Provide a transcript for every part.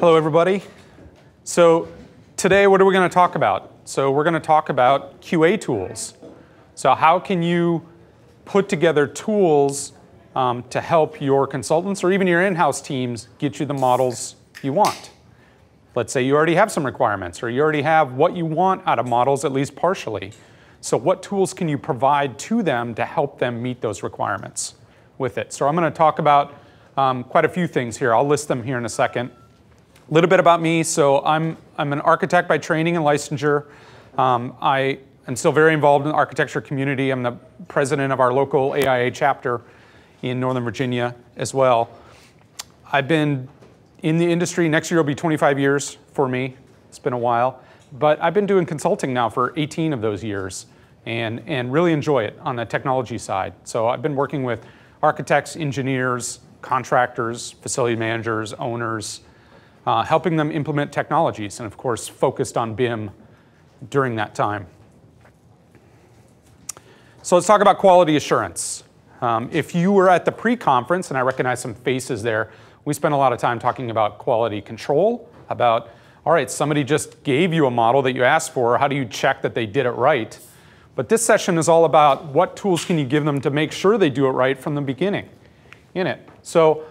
Hello, everybody. So today, what are we going to talk about? So we're going to talk about QA tools. So how can you put together tools um, to help your consultants or even your in-house teams get you the models you want? Let's say you already have some requirements or you already have what you want out of models, at least partially. So what tools can you provide to them to help them meet those requirements with it? So I'm going to talk about um, quite a few things here. I'll list them here in a second. A little bit about me. So I'm, I'm an architect by training and licensure. Um, I am still very involved in the architecture community. I'm the president of our local AIA chapter in Northern Virginia as well. I've been in the industry, next year will be 25 years for me. It's been a while. But I've been doing consulting now for 18 of those years and, and really enjoy it on the technology side. So I've been working with architects, engineers, contractors, facility managers, owners, uh, helping them implement technologies, and of course, focused on BIM during that time. So let's talk about quality assurance. Um, if you were at the pre-conference, and I recognize some faces there, we spent a lot of time talking about quality control, about, all right, somebody just gave you a model that you asked for, how do you check that they did it right? But this session is all about what tools can you give them to make sure they do it right from the beginning in it. So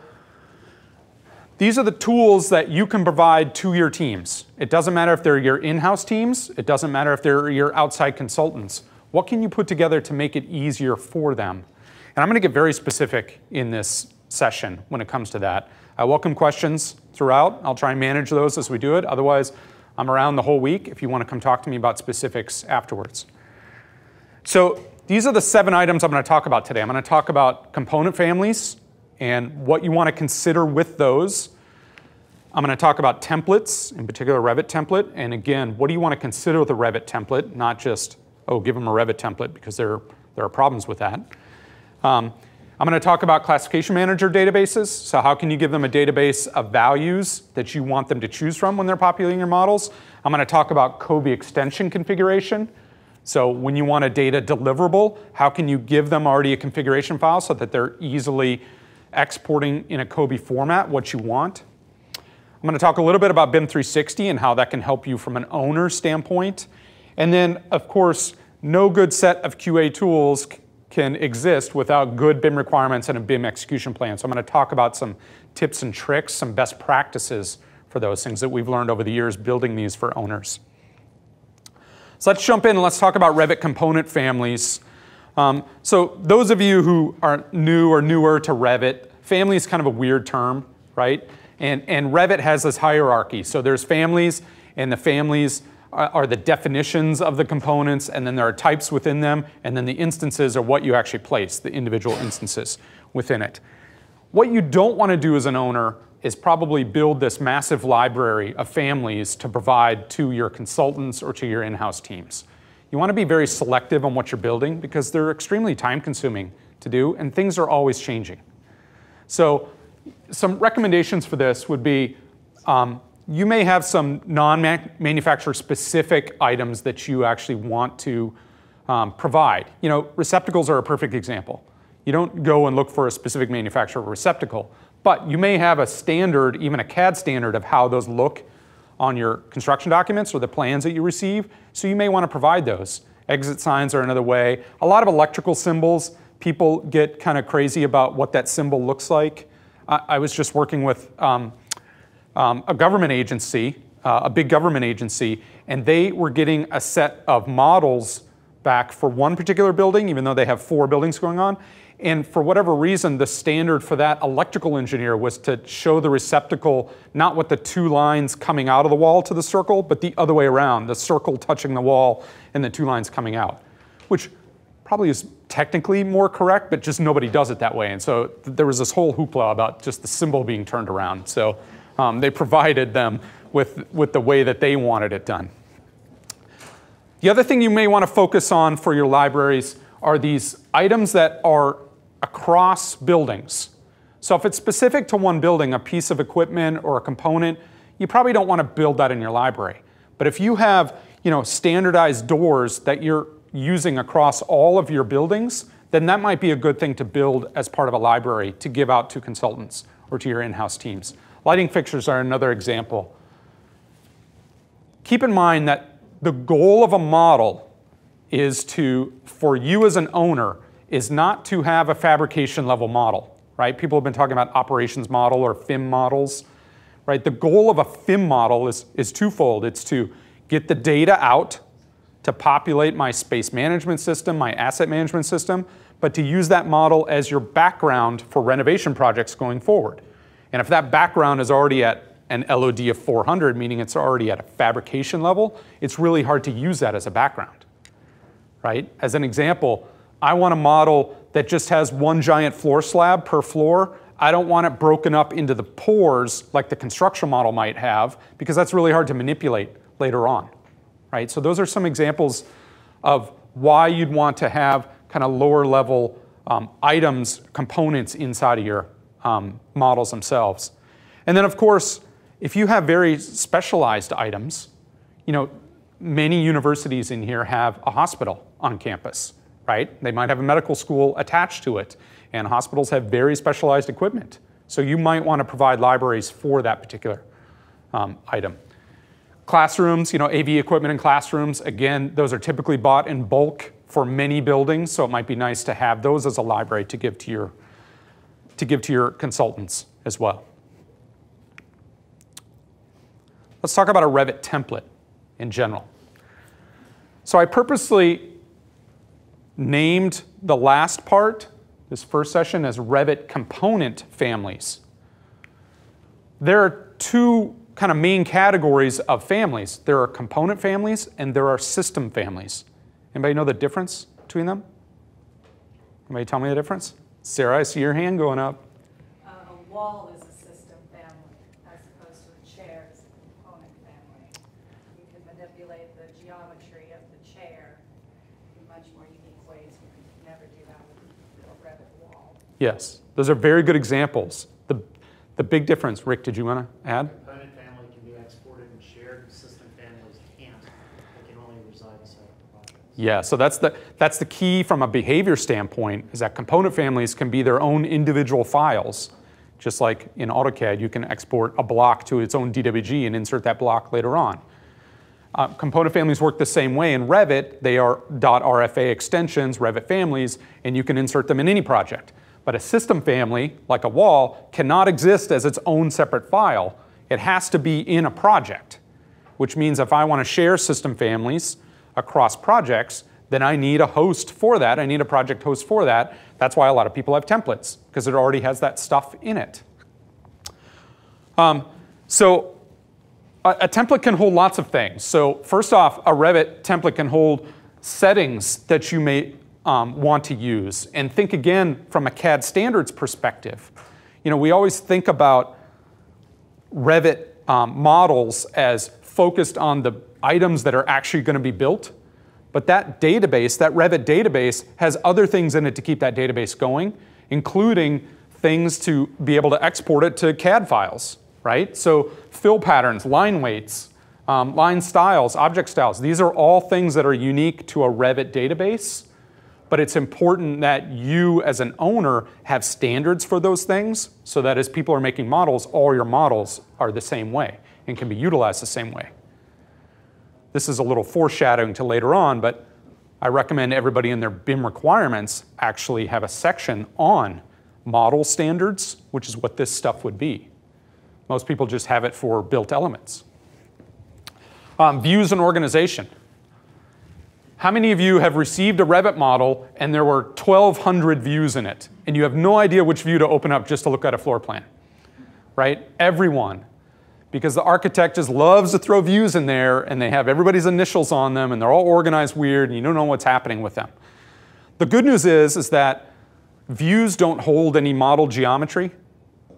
these are the tools that you can provide to your teams. It doesn't matter if they're your in-house teams. It doesn't matter if they're your outside consultants. What can you put together to make it easier for them? And I'm going to get very specific in this session when it comes to that. I welcome questions throughout. I'll try and manage those as we do it. Otherwise, I'm around the whole week if you want to come talk to me about specifics afterwards. So these are the seven items I'm going to talk about today. I'm going to talk about component families, and what you want to consider with those. I'm going to talk about templates, in particular Revit template, and again, what do you want to consider with a Revit template, not just, oh, give them a Revit template because there, there are problems with that. Um, I'm going to talk about classification manager databases. So how can you give them a database of values that you want them to choose from when they're populating your models? I'm going to talk about COBie extension configuration. So when you want a data deliverable, how can you give them already a configuration file so that they're easily exporting in a COBie format what you want. I'm going to talk a little bit about BIM 360 and how that can help you from an owner standpoint. And then, of course, no good set of QA tools can exist without good BIM requirements and a BIM execution plan. So I'm going to talk about some tips and tricks, some best practices for those things that we've learned over the years building these for owners. So let's jump in and let's talk about Revit component families. Um, so those of you who are new or newer to Revit, family is kind of a weird term, right? And, and Revit has this hierarchy. So there's families, and the families are, are the definitions of the components, and then there are types within them, and then the instances are what you actually place, the individual instances within it. What you don't want to do as an owner is probably build this massive library of families to provide to your consultants or to your in-house teams. You want to be very selective on what you're building because they're extremely time consuming to do and things are always changing. So some recommendations for this would be um, you may have some non-manufacturer specific items that you actually want to um, provide. You know, receptacles are a perfect example. You don't go and look for a specific manufacturer receptacle, but you may have a standard, even a CAD standard of how those look on your construction documents or the plans that you receive, so you may want to provide those. Exit signs are another way. A lot of electrical symbols, people get kind of crazy about what that symbol looks like. I, I was just working with um, um, a government agency, uh, a big government agency, and they were getting a set of models back for one particular building, even though they have four buildings going on. And for whatever reason, the standard for that electrical engineer was to show the receptacle not with the two lines coming out of the wall to the circle, but the other way around, the circle touching the wall and the two lines coming out, which probably is technically more correct, but just nobody does it that way. And so there was this whole hoopla about just the symbol being turned around. So um, they provided them with, with the way that they wanted it done. The other thing you may want to focus on for your libraries are these items that are across buildings. So if it's specific to one building, a piece of equipment or a component, you probably don't want to build that in your library. But if you have you know, standardized doors that you're using across all of your buildings, then that might be a good thing to build as part of a library to give out to consultants or to your in-house teams. Lighting fixtures are another example. Keep in mind that the goal of a model is to, for you as an owner, is not to have a fabrication level model, right? People have been talking about operations model or FIM models, right? The goal of a FIM model is, is twofold. It's to get the data out to populate my space management system, my asset management system, but to use that model as your background for renovation projects going forward. And if that background is already at an LOD of 400, meaning it's already at a fabrication level, it's really hard to use that as a background, right? As an example, I want a model that just has one giant floor slab per floor. I don't want it broken up into the pours like the construction model might have, because that's really hard to manipulate later on, right? So those are some examples of why you'd want to have kind of lower level um, items, components inside of your um, models themselves. And then of course, if you have very specialized items, you know, many universities in here have a hospital on campus, right? They might have a medical school attached to it, and hospitals have very specialized equipment. So you might want to provide libraries for that particular um, item. Classrooms, you know, AV equipment in classrooms, again, those are typically bought in bulk for many buildings, so it might be nice to have those as a library to give to your, to give to your consultants as well. Let's talk about a Revit template in general. So I purposely named the last part, this first session, as Revit component families. There are two kind of main categories of families. There are component families and there are system families. Anybody know the difference between them? Anybody tell me the difference? Sarah, I see your hand going up. Uh, a wall is a system family as opposed to a chair is a component family. You can manipulate the geometry of the chair in much more unique ways. You could never do that with a Revit wall. Yes, those are very good examples. The, the big difference, Rick, did you want to add? Component family can be exported and shared, system families can't. They can only reside in separate projects. Yeah, so that's the, that's the key from a behavior standpoint, is that component families can be their own individual files. Just like in AutoCAD, you can export a block to its own DWG and insert that block later on. Uh, component families work the same way in Revit. They are .rfa extensions, Revit families, and you can insert them in any project. But a system family, like a wall, cannot exist as its own separate file. It has to be in a project, which means if I want to share system families across projects, then I need a host for that. I need a project host for that. That's why a lot of people have templates, because it already has that stuff in it. Um, so a, a template can hold lots of things. So first off, a Revit template can hold settings that you may um, want to use. And think again from a CAD standards perspective. You know, we always think about Revit um, models as focused on the items that are actually going to be built. But that database, that Revit database, has other things in it to keep that database going, including things to be able to export it to CAD files, right? So fill patterns, line weights, um, line styles, object styles, these are all things that are unique to a Revit database. But it's important that you, as an owner, have standards for those things so that as people are making models, all your models are the same way and can be utilized the same way. This is a little foreshadowing to later on, but I recommend everybody in their BIM requirements actually have a section on model standards, which is what this stuff would be. Most people just have it for built elements. Um, views and organization. How many of you have received a Revit model and there were 1,200 views in it, and you have no idea which view to open up just to look at a floor plan? Right? Everyone. Because the architect just loves to throw views in there, and they have everybody's initials on them, and they're all organized weird, and you don't know what's happening with them. The good news is, is that views don't hold any model geometry,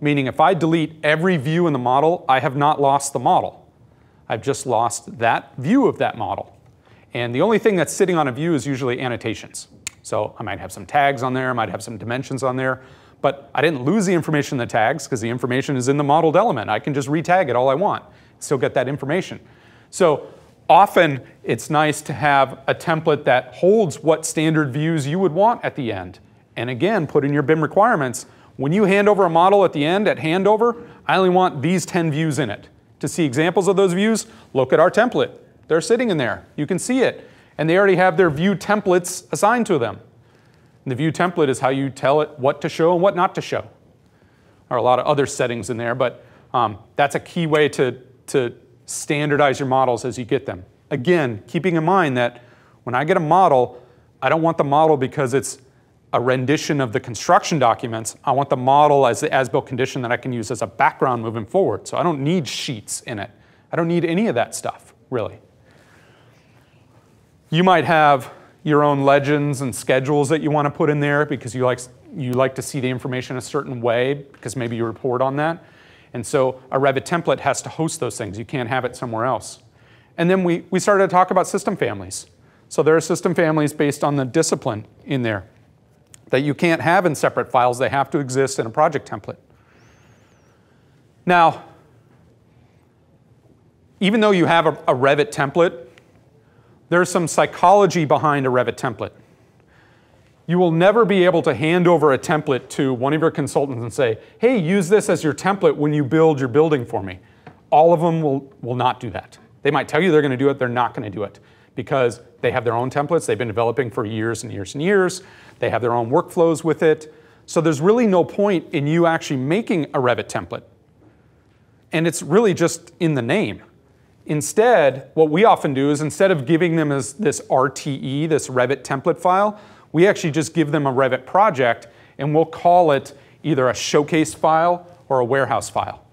meaning if I delete every view in the model, I have not lost the model. I've just lost that view of that model. And the only thing that's sitting on a view is usually annotations. So I might have some tags on there, I might have some dimensions on there, but I didn't lose the information in the tags because the information is in the modeled element. I can just retag it all I want, still get that information. So often it's nice to have a template that holds what standard views you would want at the end. And again, put in your BIM requirements When you hand over a model at the end, at handover, I only want these 10 views in it. To see examples of those views, look at our template. They're sitting in there. You can see it. And they already have their view templates assigned to them. And the view template is how you tell it what to show and what not to show. There are a lot of other settings in there, but um, that's a key way to, to standardize your models as you get them. Again, keeping in mind that when I get a model, I don't want the model because it's a rendition of the construction documents. I want the model as the as-built condition that I can use as a background moving forward. So I don't need sheets in it. I don't need any of that stuff, really. You might have your own legends and schedules that you want to put in there because you like, you like to see the information a certain way because maybe you report on that. And so a Revit template has to host those things. You can't have it somewhere else. And then we, we started to talk about system families. So there are system families based on the discipline in there that you can't have in separate files. They have to exist in a project template. Now, even though you have a, a Revit template, there's some psychology behind a Revit template. You will never be able to hand over a template to one of your consultants and say, hey, use this as your template when you build your building for me. All of them will, will not do that. They might tell you they're going to do it, they're not going to do it because they have their own templates they've been developing for years and years and years. They have their own workflows with it. So there's really no point in you actually making a Revit template. And it's really just in the name. Instead, what we often do is instead of giving them as this RTE, this Revit template file, we actually just give them a Revit project and we'll call it either a showcase file or a warehouse file.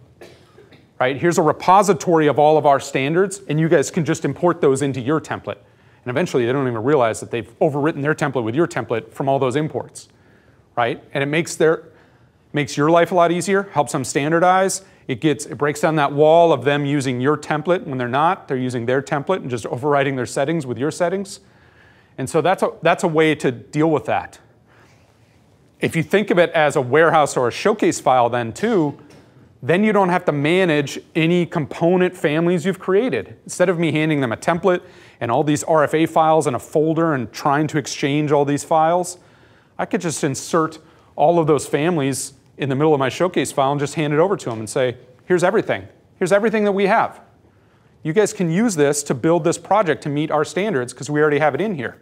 Right? Here's a repository of all of our standards and you guys can just import those into your template. And eventually they don't even realize that they've overwritten their template with your template from all those imports. Right? And it makes their makes your life a lot easier, helps them standardize, it, gets, it breaks down that wall of them using your template when they're not. They're using their template and just overriding their settings with your settings. And so that's a, that's a way to deal with that. If you think of it as a warehouse or a showcase file then too, then you don't have to manage any component families you've created. Instead of me handing them a template and all these RFA files in a folder and trying to exchange all these files, I could just insert all of those families in the middle of my showcase file and just hand it over to them and say, here's everything. Here's everything that we have. You guys can use this to build this project to meet our standards because we already have it in here.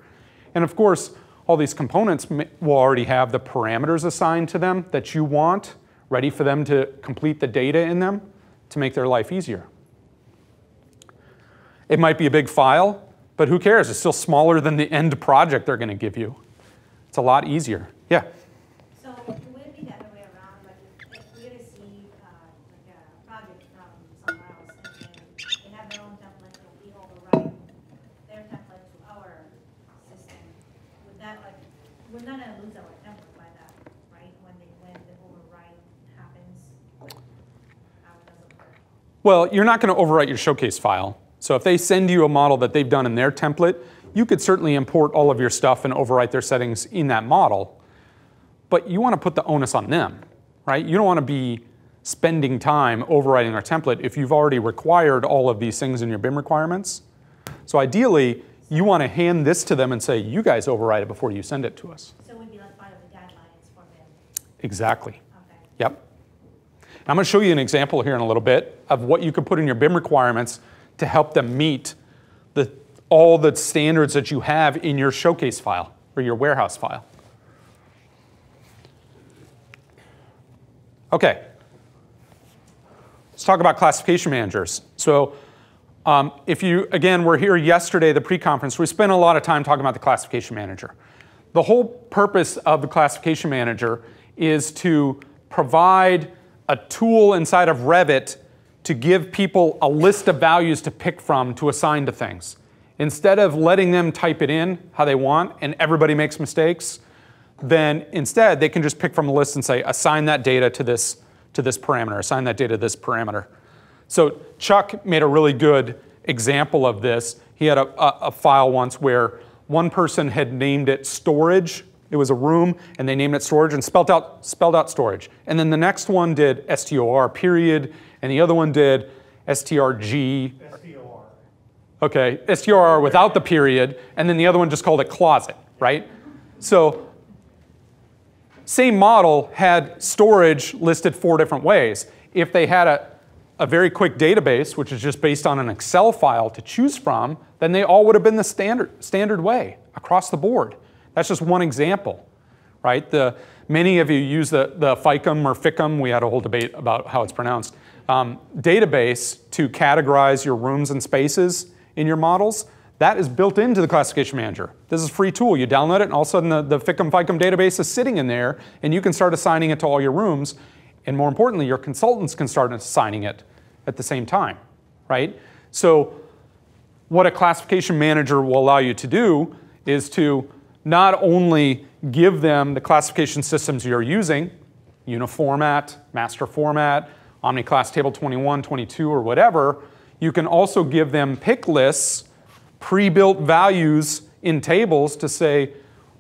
And of course, all these components will already have the parameters assigned to them that you want, ready for them to complete the data in them to make their life easier. It might be a big file, but who cares? It's still smaller than the end project they're going to give you. It's a lot easier. Yeah? Well, you're not going to overwrite your showcase file. So if they send you a model that they've done in their template, you could certainly import all of your stuff and overwrite their settings in that model. But you want to put the onus on them, right? You don't want to be spending time overwriting our template if you've already required all of these things in your BIM requirements. So ideally, you want to hand this to them and say, you guys override it before you send it to us. So it would be like part of the guidelines for them? Exactly. Okay. Yep. I'm going to show you an example here in a little bit of what you can put in your BIM requirements to help them meet the, all the standards that you have in your showcase file or your warehouse file. Okay. Let's talk about classification managers. So um, if you, again, were here yesterday, the pre-conference, we spent a lot of time talking about the classification manager. The whole purpose of the classification manager is to provide a tool inside of Revit to give people a list of values to pick from to assign to things. Instead of letting them type it in how they want and everybody makes mistakes, then instead they can just pick from a list and say, assign that data to this, to this parameter, assign that data to this parameter. So Chuck made a really good example of this. He had a, a, a file once where one person had named it storage it was a room, and they named it storage and spelled out, spelled out storage. And then the next one did STOR period, and the other one did STRG. STOR. Okay, STOR without the period, and then the other one just called it closet, right? So same model had storage listed four different ways. If they had a, a very quick database, which is just based on an Excel file to choose from, then they all would have been the standard, standard way across the board. That's just one example, right? The, many of you use the, the FICUM or FICUM, we had a whole debate about how it's pronounced, um, database to categorize your rooms and spaces in your models. That is built into the classification manager. This is a free tool. You download it, and all of a sudden the, the FICUM FICUM database is sitting in there, and you can start assigning it to all your rooms. And more importantly, your consultants can start assigning it at the same time, right? So what a classification manager will allow you to do is to not only give them the classification systems you're using, uniformat, master format, OmniClass Table 21, 22, or whatever, you can also give them pick lists pre-built values in tables to say,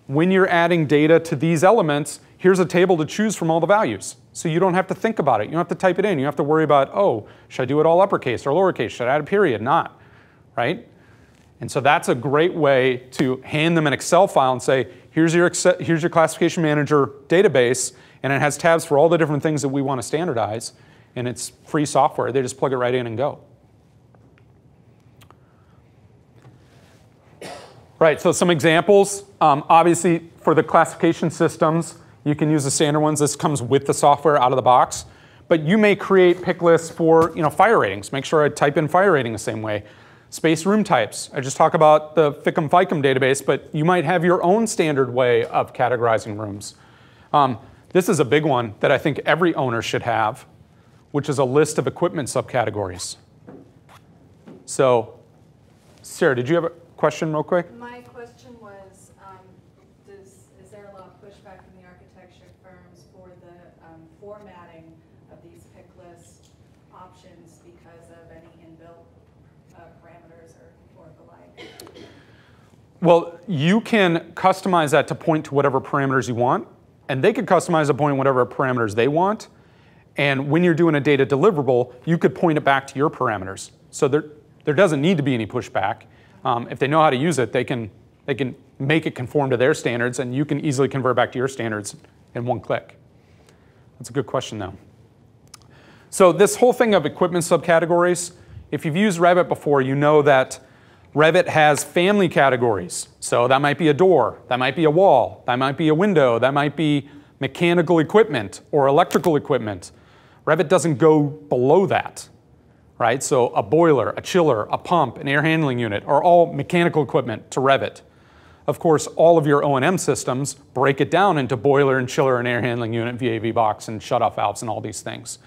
when you're adding data to these elements, here's a table to choose from all the values. So you don't have to think about it. You don't have to type it in. You don't have to worry about, oh, should I do it all uppercase or lowercase? Should I add a period? Not, right? And so that's a great way to hand them an Excel file and say, here's your, here's your classification manager database, and it has tabs for all the different things that we want to standardize, and it's free software. They just plug it right in and go. Right, so some examples. Um, obviously, for the classification systems, you can use the standard ones. This comes with the software out of the box. But you may create pick lists for you know, fire ratings. Make sure I type in fire rating the same way. Space room types. I just talk about the FICUM FICUM database, but you might have your own standard way of categorizing rooms. Um, this is a big one that I think every owner should have, which is a list of equipment subcategories. So, Sarah, did you have a question real quick? My question was, um, does, is there a lot of pushback from the architecture firms for the um, formatting of these pick list options because of any inbuilt uh, parameters or, or the like? Well, you can customize that to point to whatever parameters you want, and they could customize to point whatever parameters they want. And when you're doing a data deliverable, you could point it back to your parameters. So there, there doesn't need to be any pushback. Um, if they know how to use it, they can, they can make it conform to their standards, and you can easily convert back to your standards in one click. That's a good question, though. So this whole thing of equipment subcategories, if you've used Revit before, you know that Revit has family categories. So that might be a door, that might be a wall, that might be a window, that might be mechanical equipment or electrical equipment. Revit doesn't go below that right? So a boiler, a chiller, a pump, an air handling unit are all mechanical equipment to Revit. Of course, all of your O&M systems break it down into boiler and chiller and air handling unit, VAV box and shutoff valves and all these things.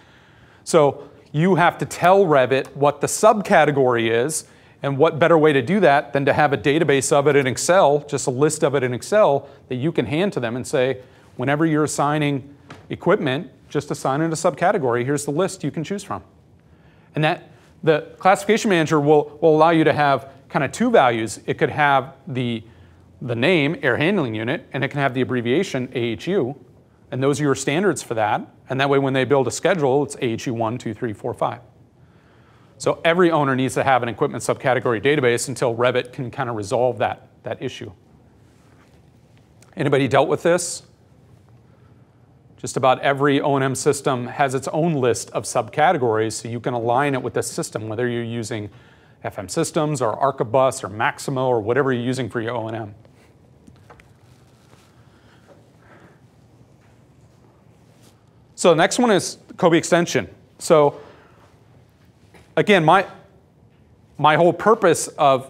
So you have to tell Revit what the subcategory is and what better way to do that than to have a database of it in Excel, just a list of it in Excel that you can hand to them and say, whenever you're assigning equipment, just assign it a subcategory. Here's the list you can choose from. And that the classification manager will, will allow you to have kind of two values. It could have the, the name, air handling unit, and it can have the abbreviation AHU. And those are your standards for that. And that way when they build a schedule, it's AHU 1, 2, 3, 4, 5. So every owner needs to have an equipment subcategory database until Revit can kind of resolve that, that issue. Anybody dealt with this? Just about every O&M system has its own list of subcategories, so you can align it with the system, whether you're using FM systems or Archibus or Maximo or whatever you're using for your O&M. So the next one is COBie extension. So again, my, my whole purpose of,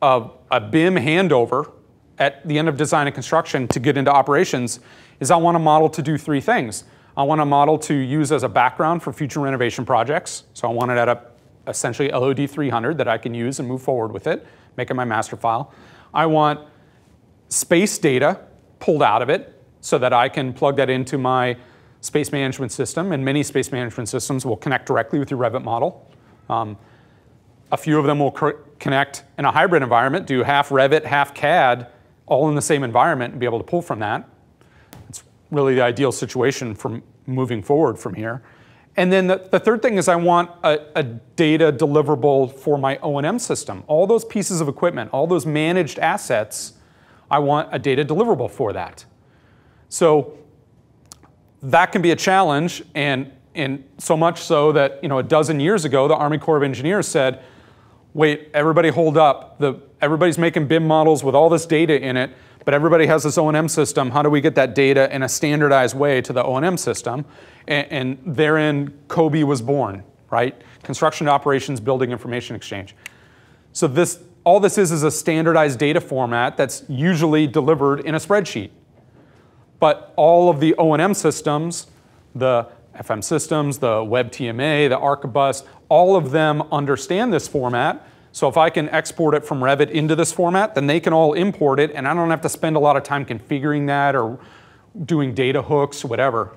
of a BIM handover at the end of design and construction to get into operations is I want a model to do three things. I want a model to use as a background for future renovation projects. So I want it at a essentially LOD 300 that I can use and move forward with it, make it my master file. I want space data pulled out of it so that I can plug that into my space management system, and many space management systems will connect directly with your Revit model. Um, a few of them will connect in a hybrid environment, do half Revit, half CAD, all in the same environment, and be able to pull from that It's really the ideal situation for moving forward from here. And then the, the third thing is I want a, a, data deliverable for my O&M system. All those pieces of equipment, all those managed assets, I want a data deliverable for that. So that can be a challenge, and, and so much so that you know, a dozen years ago, the Army Corps of Engineers said, wait, everybody hold up. The, everybody's making BIM models with all this data in it, but everybody has this O&M system. How do we get that data in a standardized way to the O&M system? And, and therein, COBie was born, right? Construction Operations Building Information Exchange. So this, all this is is a standardized data format that's usually delivered in a spreadsheet. But all of the O&M systems, the FM systems, the WebTMA, the Archibus, all of them understand this format. So if I can export it from Revit into this format, then they can all import it, and I don't have to spend a lot of time configuring that or doing data hooks, whatever.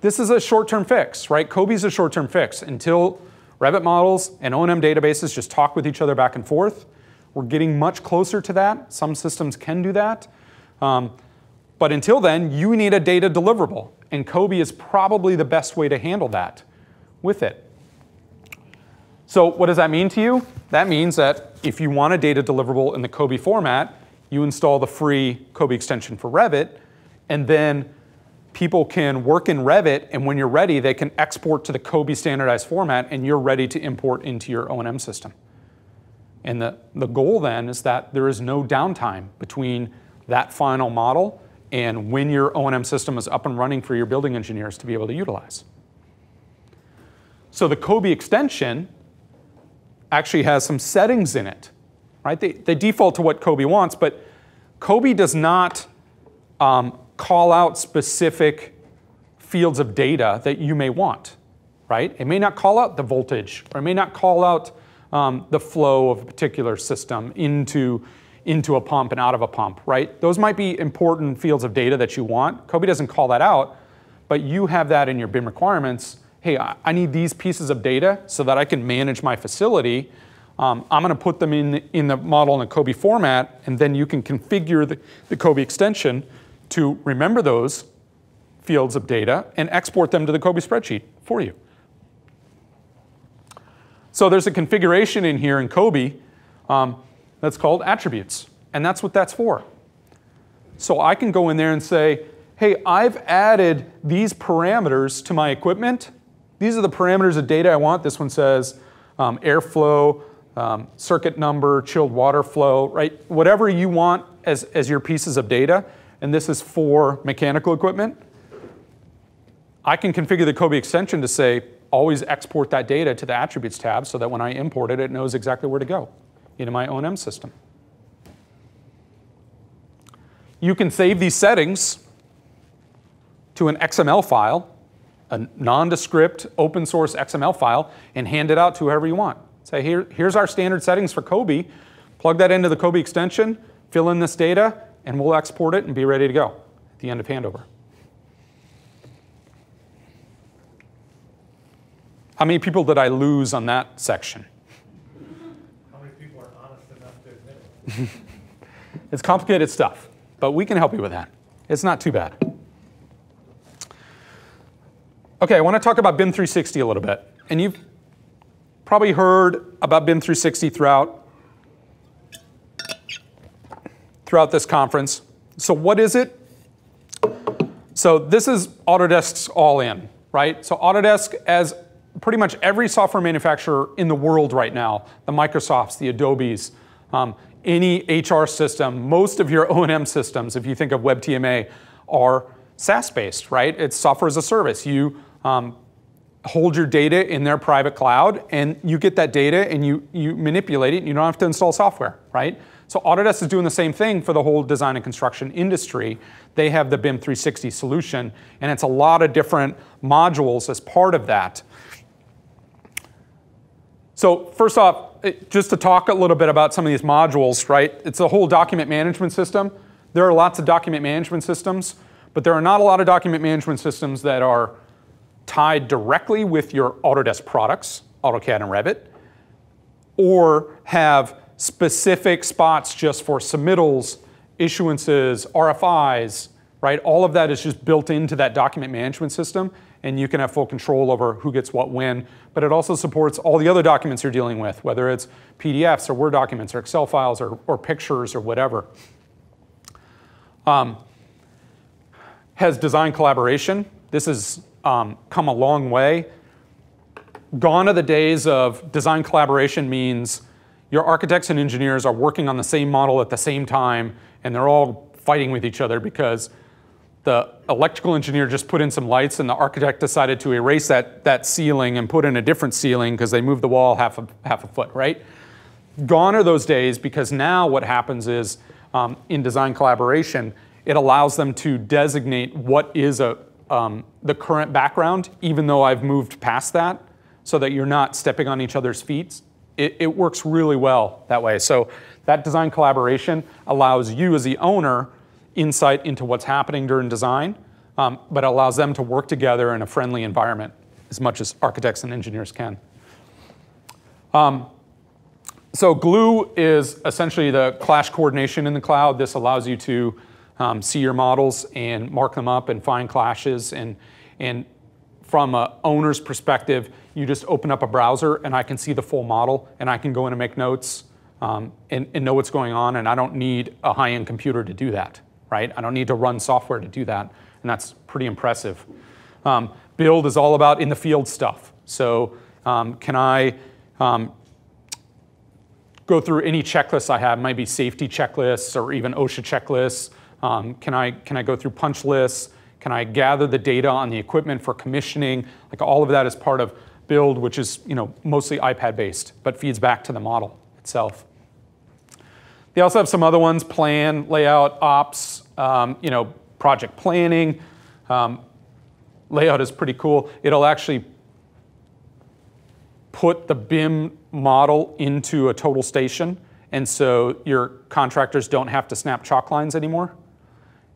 This is a short-term fix, right? COBie's a short-term fix until Revit models and O&M databases just talk with each other back and forth. We're getting much closer to that. Some systems can do that. Um, but until then, you need a data deliverable. And COBie is probably the best way to handle that with it. So what does that mean to you? That means that if you want a data deliverable in the COBie format, you install the free COBie extension for Revit, and then people can work in Revit, and when you're ready, they can export to the COBie standardized format, and you're ready to import into your O&M system. And the, the goal then is that there is no downtime between that final model and when your O&M system is up and running for your building engineers to be able to utilize. So the COBie extension actually has some settings in it, right? They, they default to what COBie wants, but COBie does not um, call out specific fields of data that you may want, right? It may not call out the voltage, or it may not call out um, the flow of a particular system into, into a pump and out of a pump, right? Those might be important fields of data that you want. COBie doesn't call that out, but you have that in your BIM requirements. Hey, I need these pieces of data so that I can manage my facility. Um, I'm going to put them in, in the model in a COBie format, and then you can configure the, the COBie extension to remember those fields of data and export them to the COBie spreadsheet for you. So there's a configuration in here in COBie um, that's called attributes, and that's what that's for. So I can go in there and say, hey, I've added these parameters to my equipment. These are the parameters of data I want. This one says um, airflow, um, circuit number, chilled water flow, right? Whatever you want as, as your pieces of data, and this is for mechanical equipment, I can configure the COBie extension to say, always export that data to the attributes tab so that when I import it, it knows exactly where to go into my O&M system. You can save these settings to an XML file, a nondescript open source XML file, and hand it out to whoever you want. Say, Here, here's our standard settings for COBie. Plug that into the COBie extension, fill in this data, and we'll export it and be ready to go at the end of handover. How many people did I lose on that section? How many people are honest enough to admit it? it's complicated stuff, but we can help you with that. It's not too bad. Okay, I want to talk about BIM 360 a little bit. And you've probably heard about BIM 360 throughout throughout this conference. So what is it? So this is Autodesk's all in, right? So Autodesk, as pretty much every software manufacturer in the world right now, the Microsofts, the Adobes, um, any HR system, most of your O&M systems, if you think of WebTMA, are SaaS-based, right? It's software as a service. You um, hold your data in their private cloud, and you get that data and you, you manipulate it, and you don't have to install software, right? So Autodesk is doing the same thing for the whole design and construction industry. They have the BIM 360 solution, and it's a lot of different modules as part of that. So first off, eh, just to talk a little bit about some of these modules, right? It's a whole document management system. There are lots of document management systems, but there are not a lot of document management systems that are tied directly with your Autodesk products, AutoCAD and Revit, or have specific spots just for submittals, issuances, RFIs, right? All of that is just built into that document management system, and you can have full control over who gets what when. But it also supports all the other documents you're dealing with, whether it's PDFs or Word documents or Excel files or, or pictures or whatever. Um, has design collaboration. this has um, come a long way. Gone are the days of design collaboration means your architects and engineers are working on the same model at the same time, and they're all fighting with each other because the electrical engineer just put in some lights and the architect decided to erase that, that ceiling and put in a different ceiling because they moved the wall half a, half a foot, right? Gone are those days because now what happens is um, in design collaboration, it allows them to designate what is a, um, the current background, even though I've moved past that, so that you're not stepping on each other's feet. It, it works really well that way. So that design collaboration allows you as the owner insight into what's happening during design, um, but allows them to work together in a friendly environment as much as architects and engineers can. Um, so Glue is essentially the clash coordination in the cloud. This allows you to um, see your models and mark them up and find clashes. And, and from an owner's perspective, you just open up a browser and I can see the full model and I can go in and make notes um, and, and know what's going on. And I don't need a high-end computer to do that right? I don't need to run software to do that, and that's pretty impressive. Um, build is all about in the field stuff. So um, can I um, go through any checklists I have, maybe safety checklists or even OSHA checklists? Um, can, I, can I go through punch lists? Can I gather the data on the equipment for commissioning? Like all of that is part of build, which is you know, mostly iPad based, but feeds back to the model itself. They also have some other ones, plan, layout, ops, um, you know, project planning. Um, layout is pretty cool. It'll actually put the BIM model into a total station, and so your contractors don't have to snap chalk lines anymore.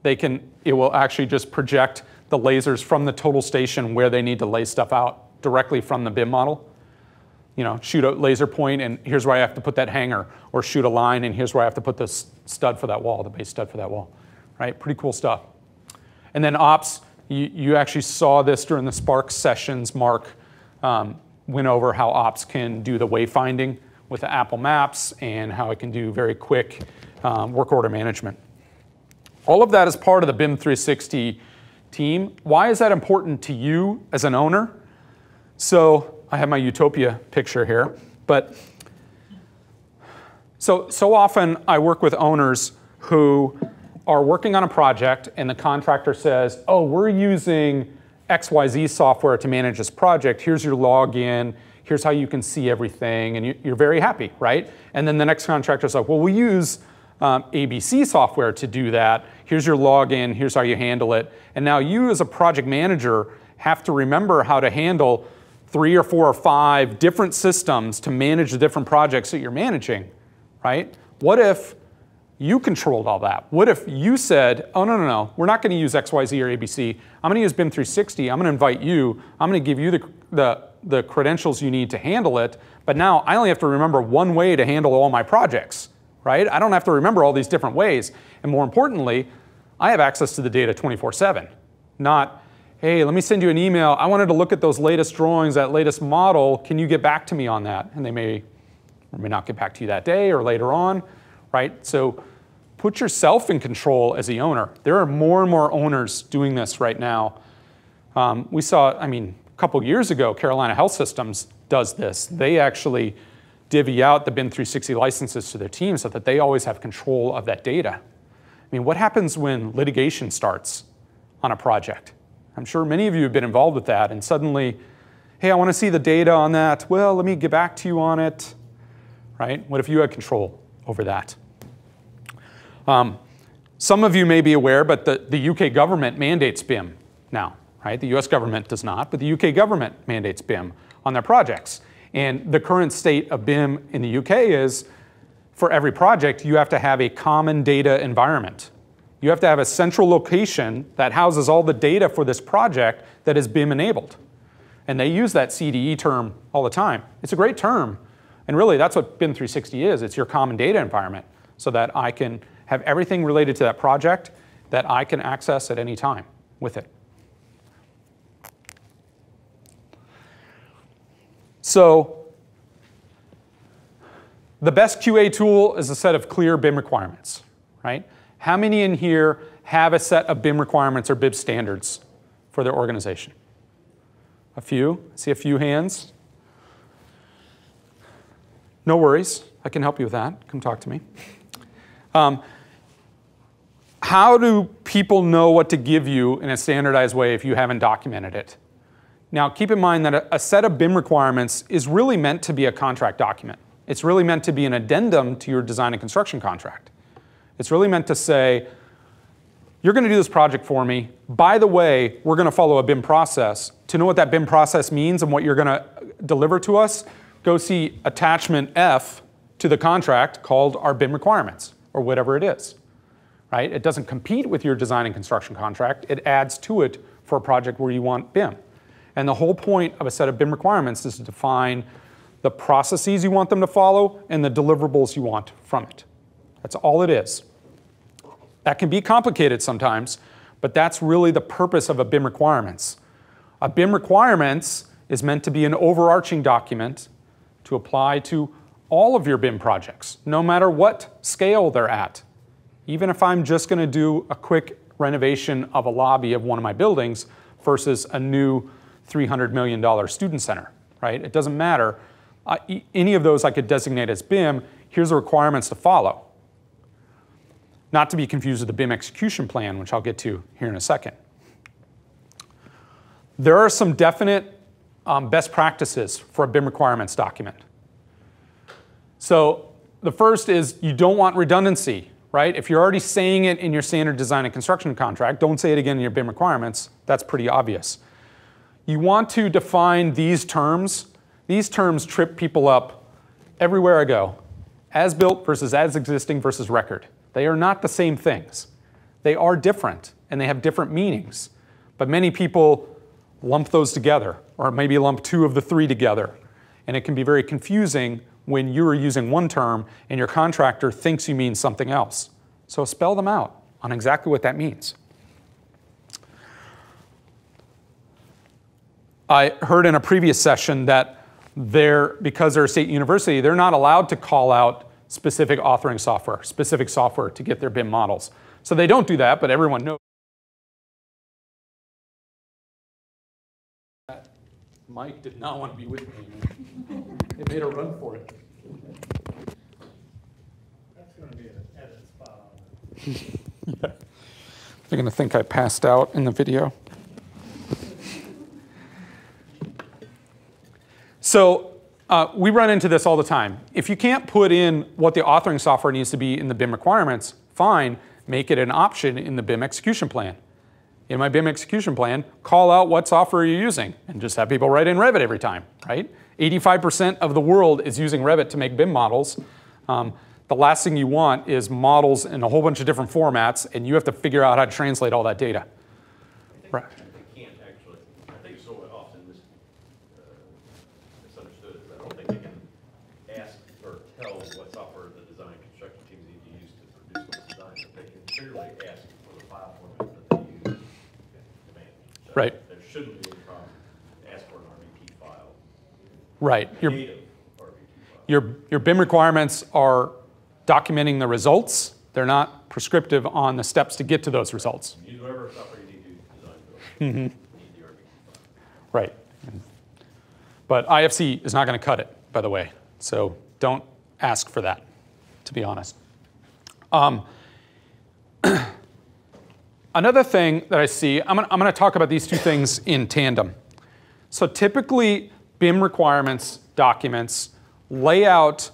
They can, it will actually just project the lasers from the total station where they need to lay stuff out directly from the BIM model. You know, shoot a laser point and here's where I have to put that hanger, or shoot a line and here's where I have to put the stud for that wall, the base stud for that wall right? Pretty cool stuff. And then ops, you, you actually saw this during the Spark sessions. Mark um, went over how ops can do the wayfinding with the Apple Maps and how it can do very quick um, work order management. All of that is part of the BIM 360 team. Why is that important to you as an owner? So I have my utopia picture here, but so, so often I work with owners who are working on a project and the contractor says, oh, we're using XYZ software to manage this project. Here's your login. Here's how you can see everything. And you, are very happy, right? And then the next contractor's like, well, we use um, ABC software to do that. Here's your login. Here's how you handle it. And now you as a project manager have to remember how to handle three or four or five different systems to manage the different projects that you're managing, right? What if you controlled all that. What if you said, oh, no, no, no, we're not going to use XYZ or ABC. I'm going to use BIM 360. I'm going to invite you. I'm going to give you the, the, the credentials you need to handle it. But now I only have to remember one way to handle all my projects, right? I don't have to remember all these different ways. And more importantly, I have access to the data 24 7. Not, hey, let me send you an email. I wanted to look at those latest drawings, that latest model. Can you get back to me on that? And they may or may not get back to you that day or later on right? So put yourself in control as the owner. There are more and more owners doing this right now. Um, we saw, I mean, a couple years ago, Carolina Health Systems does this. They actually divvy out the BIM 360 licenses to their team so that they always have control of that data. I mean, what happens when litigation starts on a project? I'm sure many of you have been involved with that, and suddenly, hey, I want to see the data on that. Well, let me get back to you on it, right? What if you had control? over that. Um, some of you may be aware, but the, the UK government mandates BIM now, right? The US government does not, but the UK government mandates BIM on their projects. And the current state of BIM in the UK is for every project, you have to have a common data environment. You have to have a central location that houses all the data for this project that is BIM enabled. And they use that CDE term all the time. It's a great term, and really, that's what BIM 360 is. It's your common data environment so that I can have everything related to that project that I can access at any time with it. So the best QA tool is a set of clear BIM requirements, right? How many in here have a set of BIM requirements or BIM standards for their organization? A few. I see a few hands. No worries. I can help you with that. Come talk to me. Um, how do people know what to give you in a standardized way if you haven't documented it? Now, keep in mind that a, a set of BIM requirements is really meant to be a contract document. It's really meant to be an addendum to your design and construction contract. It's really meant to say, you're going to do this project for me. By the way, we're going to follow a BIM process. To know what that BIM process means and what you're going to uh, deliver to us, go see attachment F to the contract called our BIM requirements, or whatever it is. Right? It doesn't compete with your design and construction contract. It adds to it for a project where you want BIM. And the whole point of a set of BIM requirements is to define the processes you want them to follow and the deliverables you want from it. That's all it is. That can be complicated sometimes, but that's really the purpose of a BIM requirements. A BIM requirements is meant to be an overarching document to apply to all of your BIM projects, no matter what scale they're at. Even if I'm just going to do a quick renovation of a lobby of one of my buildings versus a new $300 million student center, right? It doesn't matter. Uh, any of those I could designate as BIM. Here's the requirements to follow. Not to be confused with the BIM execution plan, which I'll get to here in a second. There are some definite um, best practices for a BIM requirements document. So the first is you don't want redundancy, right? If you're already saying it in your standard design and construction contract, don't say it again in your BIM requirements. That's pretty obvious. You want to define these terms. These terms trip people up everywhere I go. As built versus as existing versus record. They are not the same things. They are different and they have different meanings. But many people lump those together, or maybe lump two of the three together. And it can be very confusing when you are using one term and your contractor thinks you mean something else. So spell them out on exactly what that means. I heard in a previous session that they're, because they're a state university, they're not allowed to call out specific authoring software, specific software to get their BIM models. So they don't do that, but everyone knows. mic did not want to be with me. It made a run for it. That's gonna be an edit spot on yeah. They're going to think I passed out in the video. So uh, we run into this all the time. If you can't put in what the authoring software needs to be in the BIM requirements, fine, make it an option in the BIM execution plan. In my BIM execution plan, call out what software you're using and just have people write in Revit every time, right? 85% of the world is using Revit to make BIM models. Um, the last thing you want is models in a whole bunch of different formats, and you have to figure out how to translate all that data. Right. They can't actually, I think so often mis, uh, misunderstood, I don't think they can ask or tell what software the design and construction teams need to use to produce the design, but they can clearly ask for the file format that they use to manage. So Right. There shouldn't be any problem, ask for an RVT file, Right. Your, RVT file. your, your BIM requirements are documenting the results. They're not prescriptive on the steps to get to those results. Use whatever software you need to design. Mm-hmm. Need the RVT file. Right. But IFC is not going to cut it, by the way. So don't ask for that, to be honest. Um, another thing that I see, I'm going to talk about these two things in tandem. So typically, BIM requirements documents lay out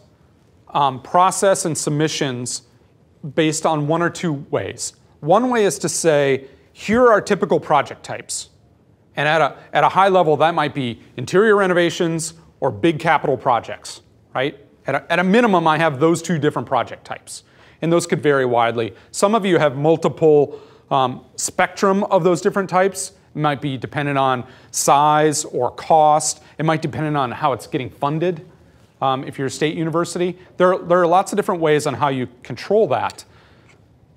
um, process and submissions based on one or two ways. One way is to say, here are typical project types. And at a, at a high level, that might be interior renovations or big capital projects, right? At a, at a minimum, I have those two different project types. And those could vary widely. Some of you have multiple um, spectrum of those different types. It might be dependent on size or cost. It might depend on how it's getting funded. Um, if you're a state university, there, there are lots of different ways on how you control that.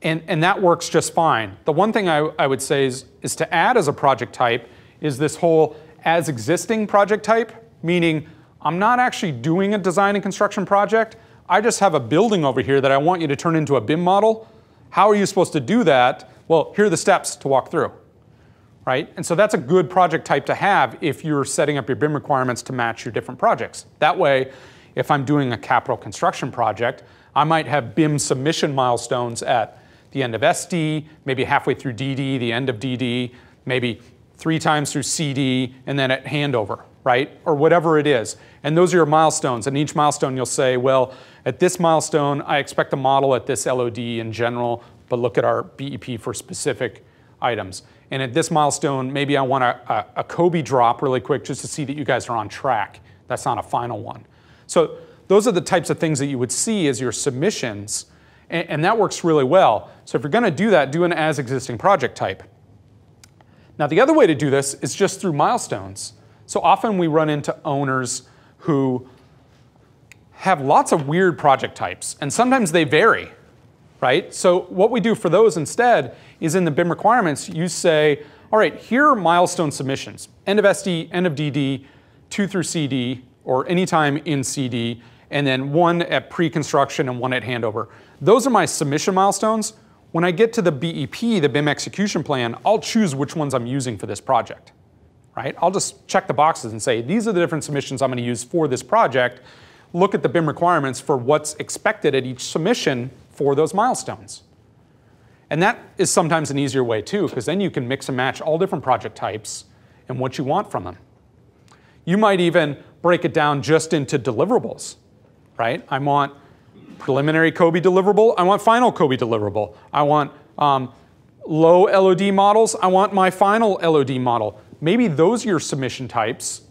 And, and that works just fine. The one thing I, I would say is, is to add as a project type is this whole as existing project type, meaning I'm not actually doing a design and construction project. I just have a building over here that I want you to turn into a BIM model. How are you supposed to do that? Well, here are the steps to walk through. right? And so that's a good project type to have if you're setting up your BIM requirements to match your different projects. That way, if I'm doing a capital construction project, I might have BIM submission milestones at the end of SD, maybe halfway through DD, the end of DD, maybe three times through CD, and then at handover, right? Or whatever it is. And those are your milestones. And each milestone you'll say, well, at this milestone, I expect a model at this LOD in general, but look at our BEP for specific items. And at this milestone, maybe I want a, a, a COBie drop really quick just to see that you guys are on track. That's not a final one. So those are the types of things that you would see as your submissions, and, and that works really well. So if you're gonna do that, do an as existing project type. Now the other way to do this is just through milestones. So often we run into owners who have lots of weird project types, and sometimes they vary, right? So what we do for those instead is in the BIM requirements, you say, all right, here are milestone submissions, end of SD, end of DD, two through CD, or anytime in CD, and then one at pre-construction and one at handover. Those are my submission milestones. When I get to the BEP, the BIM execution plan, I'll choose which ones I'm using for this project, right? I'll just check the boxes and say, these are the different submissions I'm gonna use for this project. Look at the BIM requirements for what's expected at each submission for those milestones. And that is sometimes an easier way too, because then you can mix and match all different project types and what you want from them. You might even break it down just into deliverables, right? I want preliminary COBie deliverable, I want final COBie deliverable. I want um, low LOD models, I want my final LOD model. Maybe those are your submission types,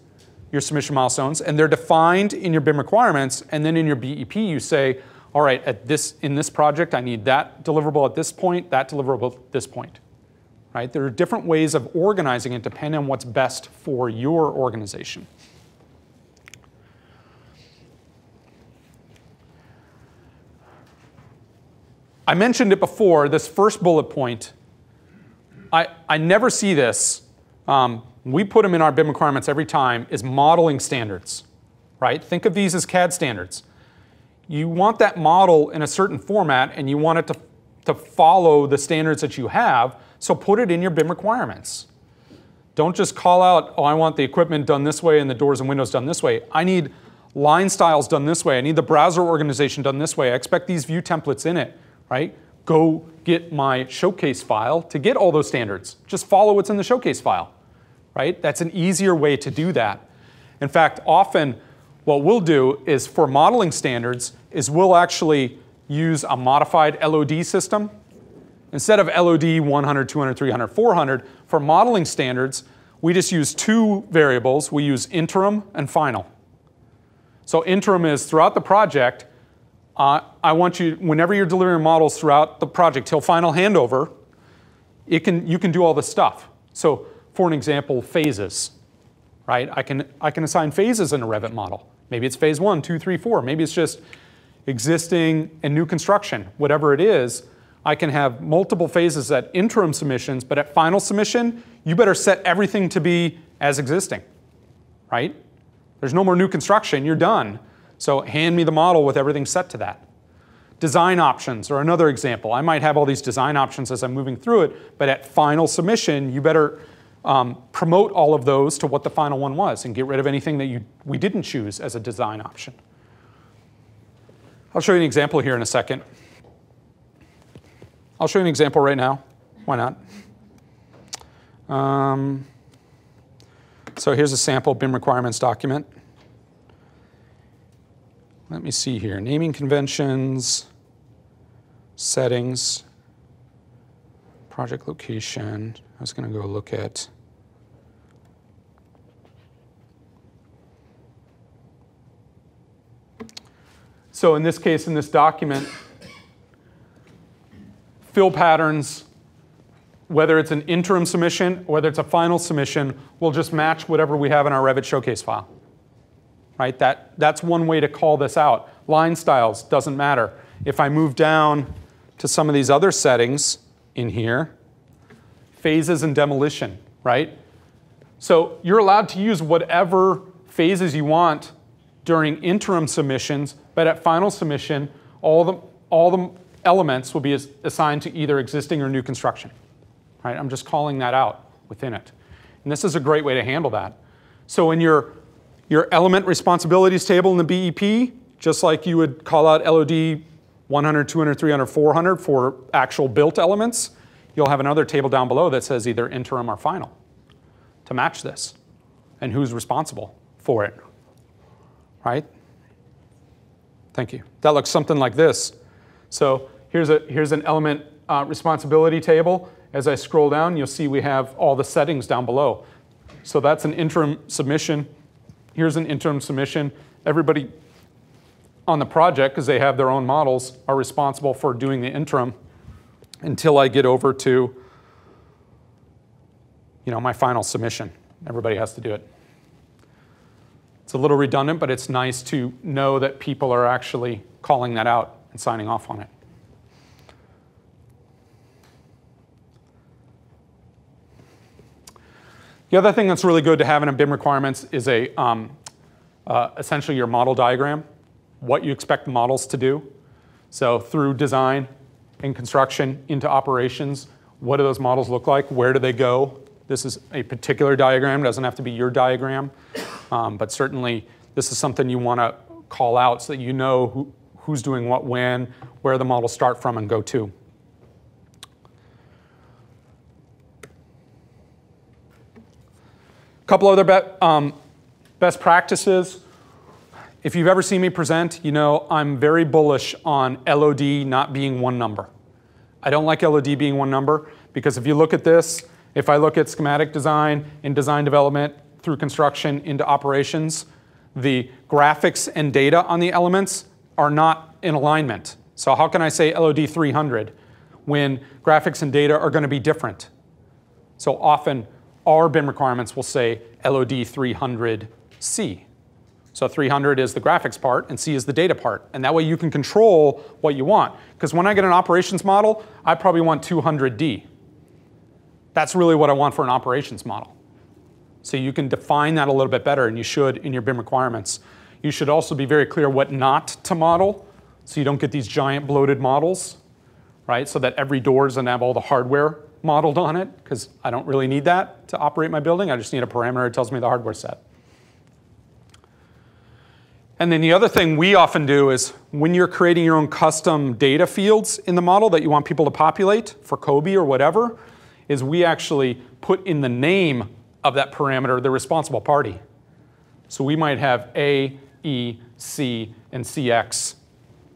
your submission milestones, and they're defined in your BIM requirements, and then in your BEP you say, all right, at this, in this project I need that deliverable at this point, that deliverable at this point. Right? There are different ways of organizing it depending on what's best for your organization. I mentioned it before, this first bullet point. I, I never see this. Um, we put them in our BIM requirements every time, is modeling standards, right? Think of these as CAD standards. You want that model in a certain format and you want it to, to follow the standards that you have, so put it in your BIM requirements. Don't just call out, oh, I want the equipment done this way and the doors and windows done this way. I need line styles done this way. I need the browser organization done this way. I expect these view templates in it right? Go get my showcase file to get all those standards. Just follow what's in the showcase file, right? That's an easier way to do that. In fact, often what we'll do is for modeling standards is we'll actually use a modified LOD system. Instead of LOD 100, 200, 300, 400, for modeling standards, we just use two variables. We use interim and final. So interim is throughout the project, uh, I want you, whenever you're delivering models throughout the project till final handover, it can, you can do all this stuff. So for an example, phases, right? I can, I can assign phases in a Revit model. Maybe it's phase one, two, three, four. Maybe it's just existing and new construction, whatever it is. I can have multiple phases at interim submissions, but at final submission, you better set everything to be as existing, right? There's no more new construction, you're done. So hand me the model with everything set to that. Design options are another example. I might have all these design options as I'm moving through it, but at final submission, you better um, promote all of those to what the final one was and get rid of anything that you, we didn't choose as a design option. I'll show you an example here in a second. I'll show you an example right now. Why not? Um, so here's a sample BIM requirements document let me see here. Naming conventions, settings, project location. I was going to go look at. So in this case, in this document, fill patterns, whether it's an interim submission, whether it's a final submission, will just match whatever we have in our Revit showcase file right? That, that's one way to call this out. Line styles, doesn't matter. If I move down to some of these other settings in here, phases and demolition, right? So you're allowed to use whatever phases you want during interim submissions, but at final submission, all the, all the elements will be assigned to either existing or new construction, right? I'm just calling that out. within it. And this is a great way to handle that. So in your, your element responsibilities table in the BEP, just like you would call out LOD 100, 200, 300, 400 for actual built elements, you'll have another table down below that says either interim or final to match this and who's responsible for it. Right? Thank you. That looks something like this. So here's, a, here's an element uh, responsibility table. As I scroll down, you'll see we have all the settings down below. So that's an interim submission. Here's an interim submission. Everybody on the project, because they have their own models, are responsible for doing the interim until I get over to you know, my final submission. Everybody has to do it. It's a little redundant, but it's nice to know that people are actually calling that out and signing off on it. The other thing that's really good to have in a BIM requirements is a um, uh, essentially your model diagram, what you expect the models to do. So through design and construction into operations, what do those models look like? Where do they go? This is a particular diagram, doesn't have to be your diagram, um, but certainly this is something you want to call out so that you know who, who's doing what when, where the models start from and go to. A couple other be um, best practices. If you've ever seen me present, you know I'm very bullish on LOD not being one number. I don't like LOD being one number because if you look at this, if I look at schematic design and design development through construction into operations, the graphics and data on the elements are not in alignment. So how can I say LOD 300 when graphics and data are going to be different? So often our BIM requirements will say LOD 300C. So 300 is the graphics part and C is the data part. And that way you can control what you want. Because when I get an operations model, I probably want 200D. That's really what I want for an operations model. So you can define that a little bit better, and you should in your BIM requirements. You should also be very clear what not to model, so you don't get these giant bloated models, right? So that every door doesn't have all the hardware modeled on it, because I don't really need that to operate my building. I just need a parameter that tells me the hardware set. And then the other thing we often do is when you're creating your own custom data fields in the model that you want people to populate for COBie or whatever, is we actually put in the name of that parameter the responsible party. So we might have A, E, C, and CX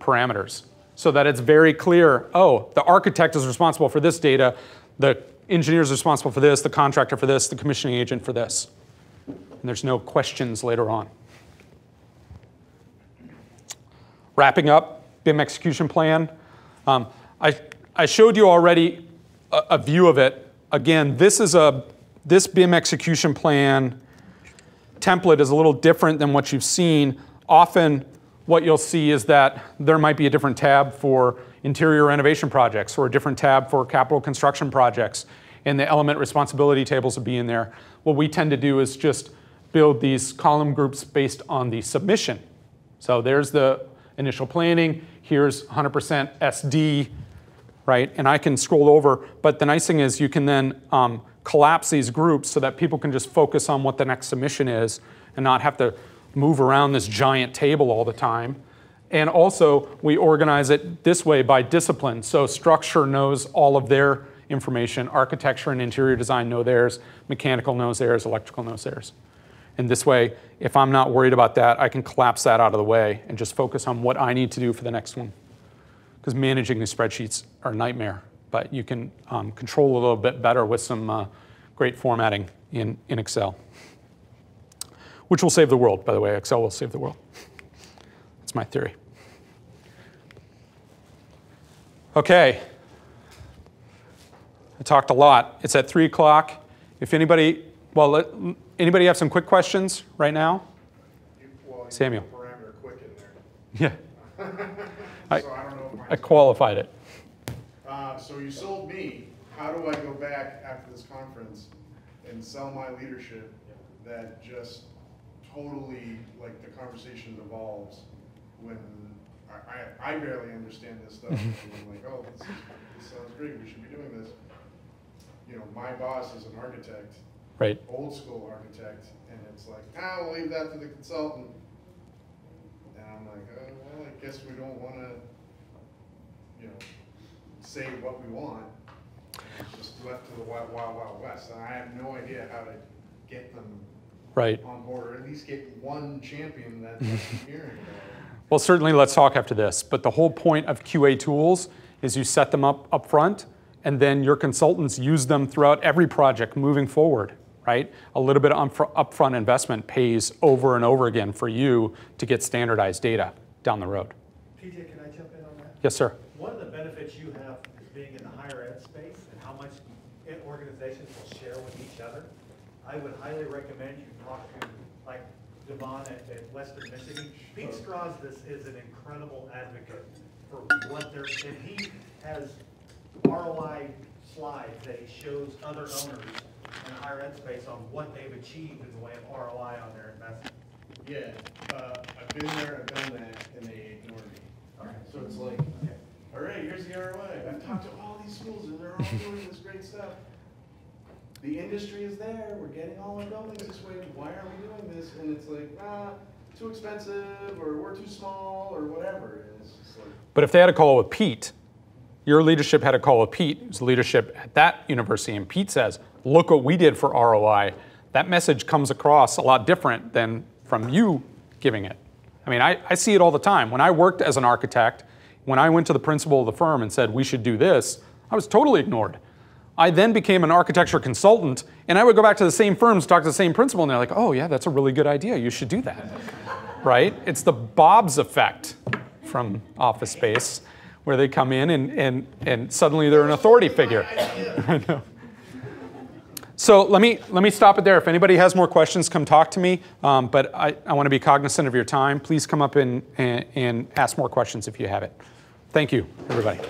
parameters so that it's very clear, oh, the architect is responsible for this data, the engineer is responsible for this, the contractor for this, the commissioning agent for this. And there's no questions later on. Wrapping up, BIM execution plan. Um, I, I showed you already a, view of it. Again, this is a this BIM execution plan template is a little different than what you've seen. Often what you'll see is that there might be a different tab for interior renovation projects or a different tab for capital construction projects and the element responsibility tables will be in there. What we tend to do is just build these column groups based on the submission. So there's the initial planning, here's 100% SD, right? And I can scroll over, but the nice thing is you can then um, collapse these groups so that people can just focus on what the next submission is and not have to move around this giant table all the time. And also, we organize it this way by discipline. So structure knows all of their information, architecture and interior design know theirs, mechanical knows theirs, electrical knows theirs. And this way, if I'm not worried about that, I can collapse that out of the way and just focus on what I need to do for the next one because managing these spreadsheets are a nightmare. But you can um, control a little bit better with some uh, great formatting in, in Excel, which will save the world, by the way. Excel will save the world. That's my theory. Okay. I talked a lot. It's at 3 o'clock. If anybody, well, let, anybody have some quick questions right now? Well, you Samuel. put Parameter quick in there. Yeah, So I don't know if I qualified it. Uh, so you sold me, how do I go back after this conference and sell my leadership that just totally, like, the conversation evolves when I, I, I barely understand this stuff. I'm like, oh, this, is, this sounds great, we should be doing this. you know, my boss is an architect, Right. old school architect, and it's like, ah, we'll leave that to the consultant. And I'm like, oh, well, I guess we don't wanna, you know, say what we want. It's Just left to the wild, wild, wild west, and I have no idea how to get them Right. on board, or at least get one champion that hearing about. Well, certainly let's talk after this. But the whole point of QA tools is you set them up up front, and then your consultants use them throughout every project moving forward, right? A little bit of upfront investment pays over and over again for you to get standardized data down the road. PJ, can I jump in on that? Yes, sir. One of the benefits you have is being in the higher ed space and how much it- organizations will share with each other. I would highly recommend you talk to, like, Devon at, at Western Michigan. Pete Strazdas is an incredible advocate for what they're, and he has ROI slides that he shows other owners in higher ed space on what they've achieved in the way of ROI on their investment. Yeah, uh, I've been there, I've done that, and they ignore me. Okay. So it's like, all right, here's the ROI. I've talked to all these schools and they're all doing this great stuff. The industry is there, we're getting all our buildings this way, why are we doing this? And it's like, ah, too expensive, or we're too small, or whatever. And it's just like, But if they had a call with Pete, your leadership had a call with Pete, who's leadership at that university, and Pete says, look what we did for ROI, that message comes across a lot different than from you giving it. I mean, I, I see it all the time. When I worked as an architect, when I went to the principal of the firm and said, we should do this, I was totally ignored. I then became an architecture consultant, and I would go back to the same firms, talk to the same principal, and they're like, oh, yeah, that's a really good idea. You should do that. right? It's the Bob's effect from Office Space, where they come in and, and, and suddenly they're an authority figure. So let me, let me stop it there. If anybody has more questions, come talk to me. Um, but I, I want to be cognizant of your time. Please come up and, and, and ask more questions if you have it. Thank you, everybody.